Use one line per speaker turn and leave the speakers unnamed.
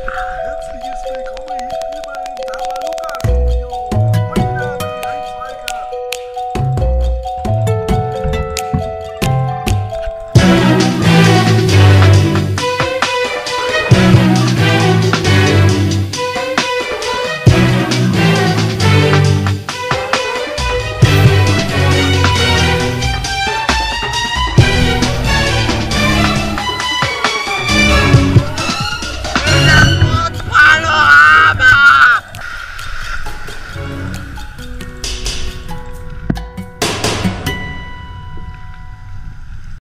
Ah!